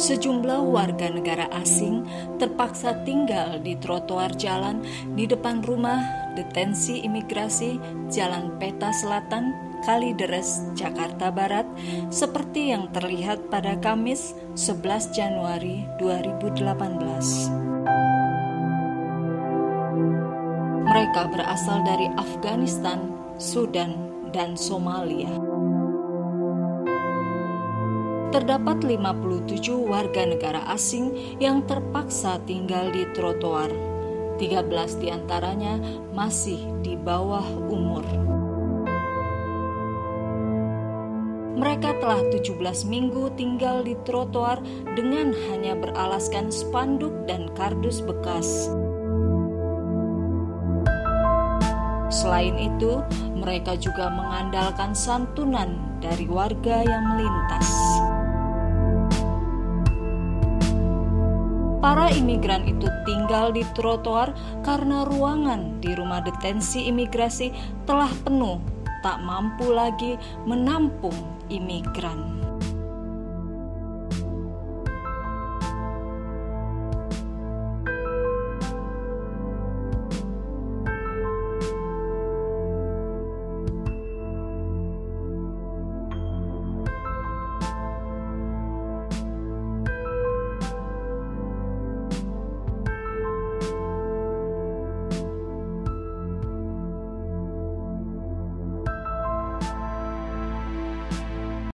Sejumlah warga negara asing terpaksa tinggal di trotoar jalan di depan rumah detensi imigrasi Jalan Peta Selatan, Kalideres, Jakarta Barat, seperti yang terlihat pada Kamis 11 Januari 2018. Mereka berasal dari Afghanistan, Sudan, dan Somalia terdapat 57 warga negara asing yang terpaksa tinggal di trotoar. 13 di antaranya masih di bawah umur. Mereka telah 17 minggu tinggal di trotoar dengan hanya beralaskan spanduk dan kardus bekas. Selain itu, mereka juga mengandalkan santunan dari warga yang melintas. Para imigran itu tinggal di trotoar karena ruangan di rumah detensi imigrasi telah penuh, tak mampu lagi menampung imigran.